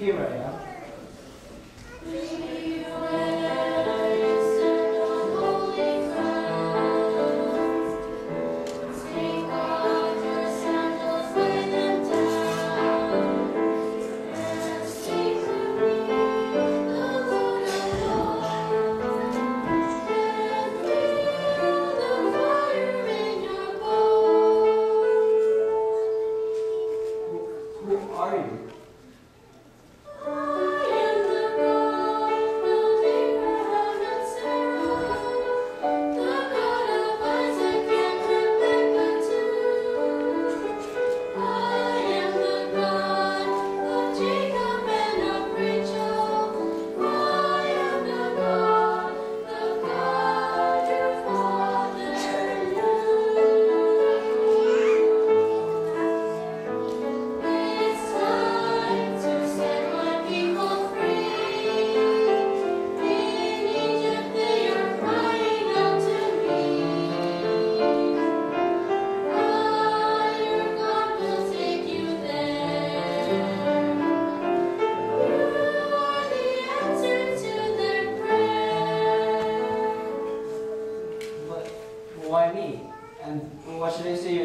Here I am.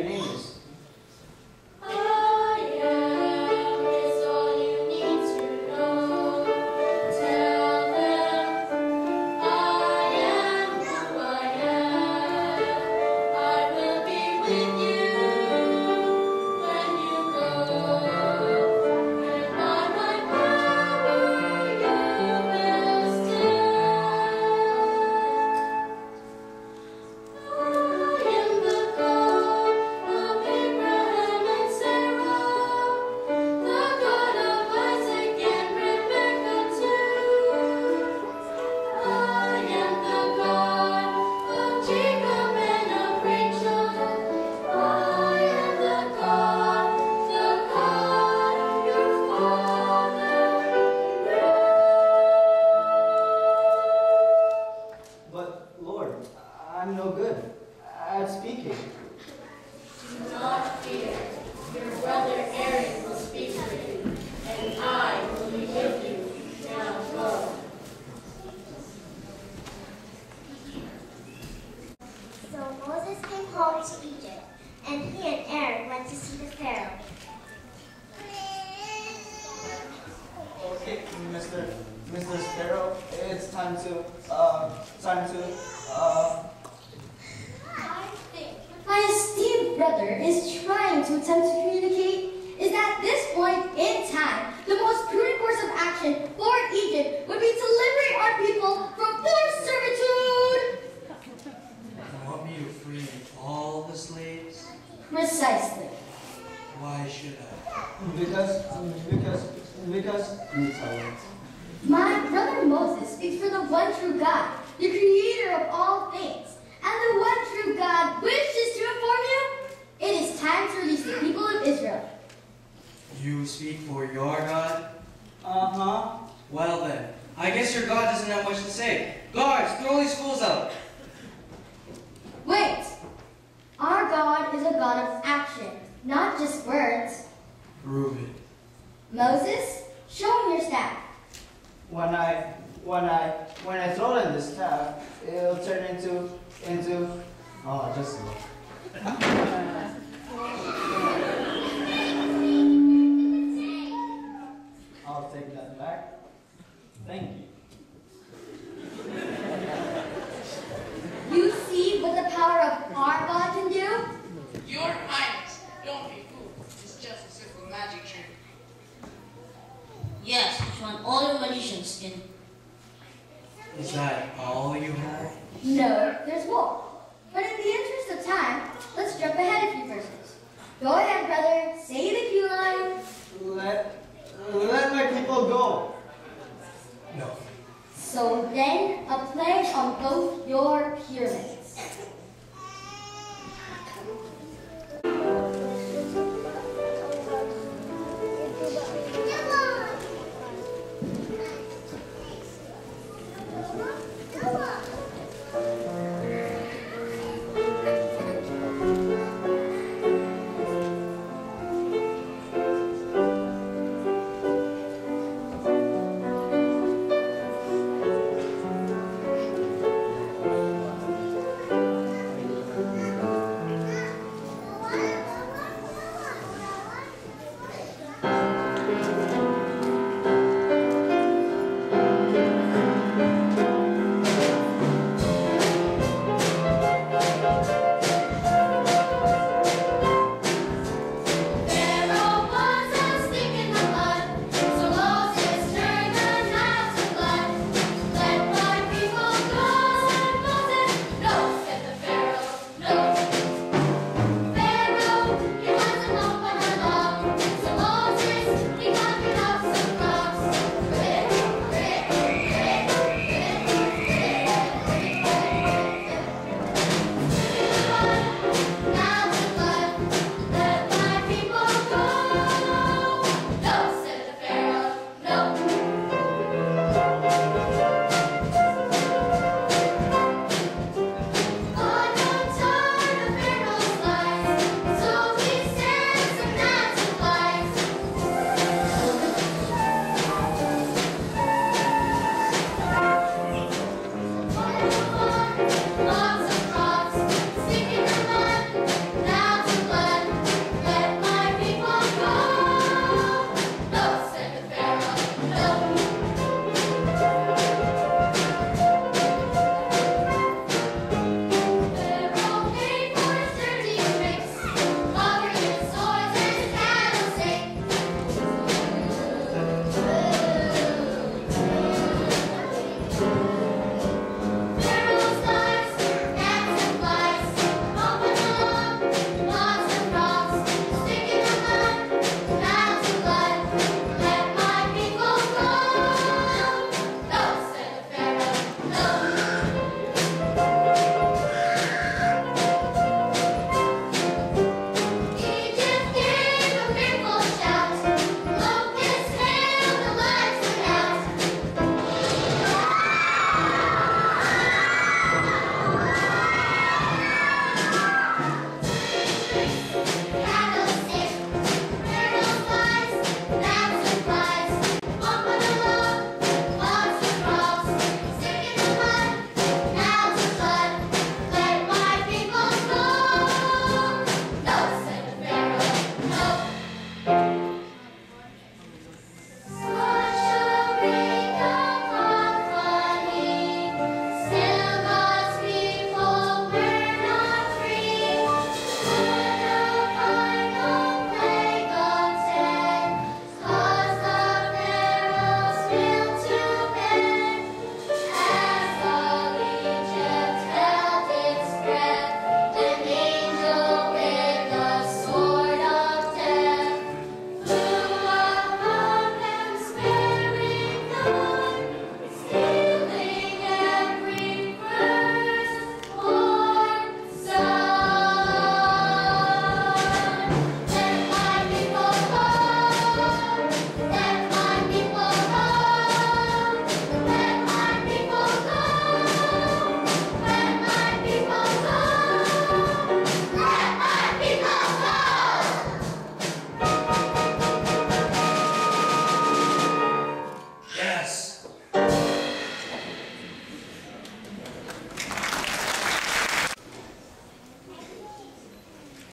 Should home to Egypt, and he and Aaron went to see the Pharaoh. Okay, Mr. Mr. Pharaoh, it's time to, uh, time to, uh, I think My esteemed brother is trying to attempt to communicate is at this point in time, the most prudent course of action for Egypt would be to liberate our people from forced servitude. You want me to free all the slaves? Precisely. Why should I? because, because, because, you tell it. My brother Moses speaks for the one true God, the creator of all things. And the one true God wishes to inform you it is time to release the people of Israel. You speak for your God? Uh-huh. Well then, I guess your God doesn't have much to say. Guards, throw these fools out. Wait! Our God is a God of action, not just words. Prove it. Moses, show him your staff. When I, when I, when I throw in the staff, it'll turn into, into, oh, just look. I'll take that back. Thank you. You all your magicians in. Is that all you have? No, there's more. But in the interest of time, let's jump ahead a few verses. Go ahead, brother. Say the cue line. Let, let my people go. No. So then, a pledge on both your pyramids.